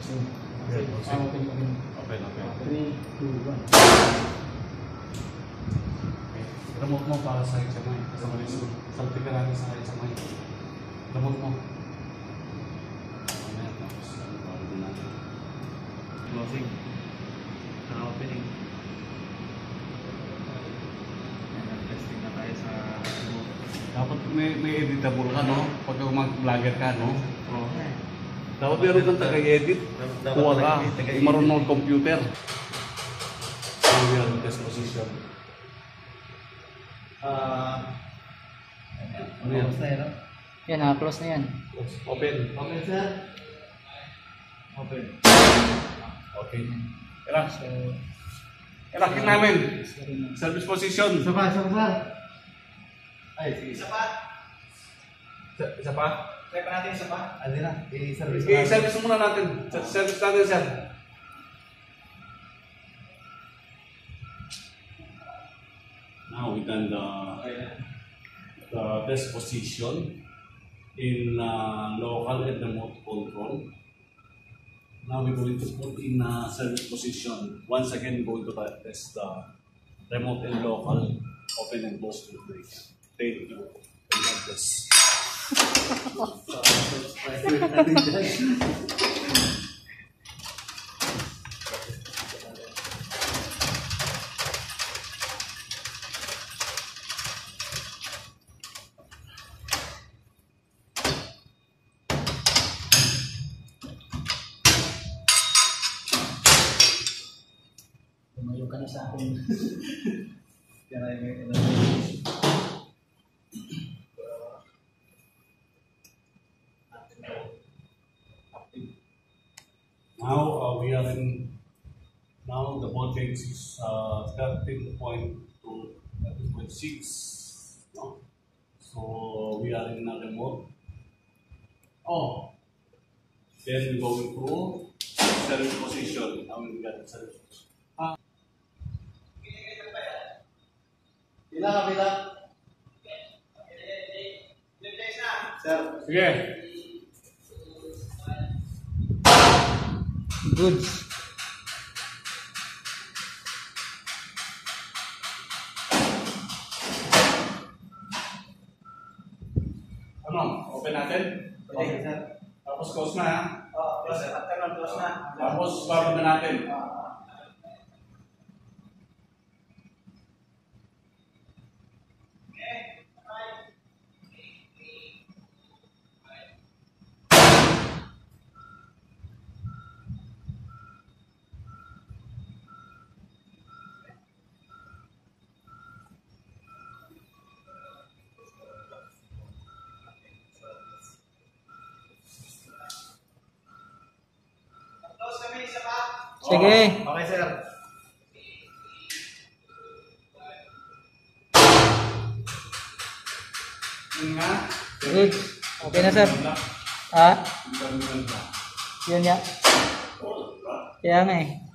Bossing. Yeah, Ah, bossing. open, open. Open, open. 3, 2, 1. Okay. Remote mo para sa HMI. Sa Marisol. Salti ka natin sa HMI. Remote mo. Ano yan? Tapos, ano pa rin natin. Closing. Naka-opening. Ayan, testing na tayo sa remote. Dapat may, may editable ka, no? Pag mag-vlogger ka, no? Oo. Dapat meron kang taga-edit. Kuha ka. marunong computer. So, yan, test position. Ah. Ano yan? Tapos na no? Yan, naka-close na yan. Open. Open, sir. Open. Okay. So, Kailangan namin. Service position. Isa pa, isa pa. Ay, sige. Isa pa. Isa, isa pa? Try pa natin isa pa. Ano na? I-service Okay, service muna natin. Service natin, sir. Now we done the, the best position in uh, local and remote control. Now we're going to put in uh, service position. Once again, going to test the remote and local open and close to break. Thank you. God bless. Tumayo ka na sa akin. Now uh, we are in, now the voltage is uh, 13.2, 13.6. No? So we are in a remote. Oh, then we go through service position. Now we got service position. Bilang ka, bilang. Sir. Sige. Goods. Ano? Open natin? Okay, sir. Tapos close na. ha? Oh, close na. After close na. Tapos babad na natin. Close Sige. Okay, sir. Nga. Okay na, sir. Ah, yun nga. Kaya nga eh.